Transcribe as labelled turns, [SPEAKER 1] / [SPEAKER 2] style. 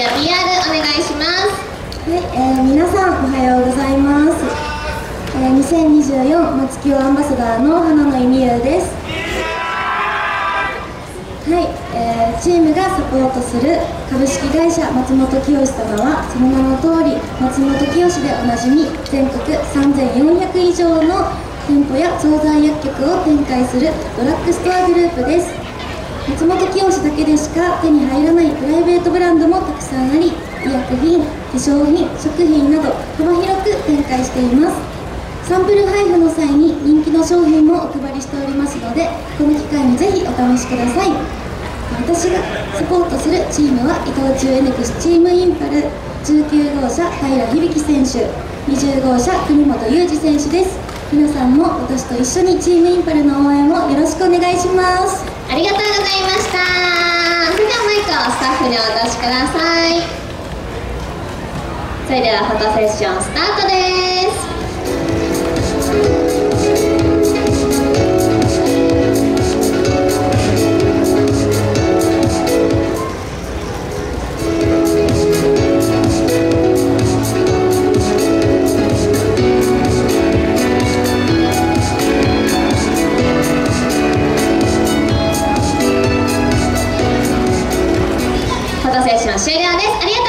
[SPEAKER 1] リアルお願いします。
[SPEAKER 2] はいえー、皆さんおはようございます、えー、2024松清アンバサダーの花野恵美優です。はい、えー、チームがサポートする株式会社松本清様はその名の通り松本清でおなじみ全国3400以上の店舗や惣菜薬局を展開するドラッグストアグループです。松本清だけでしか手に入らないプライベートブランドもたくさんあり医薬品化粧品食品など幅広く展開しています。サンプル配布の際に人気の商品もお配りしておりますのでこの機会にぜひお試しください。私がサポートするチームは伊藤忠エネクスチームインパル19号車平良響選手20号車国本裕二選手です。皆さんも私と一緒にチームインパルの応援をよろしくお願いします。
[SPEAKER 1] ありがとう。にお渡しください。それではフォトセッションスタートです。セッション終了です。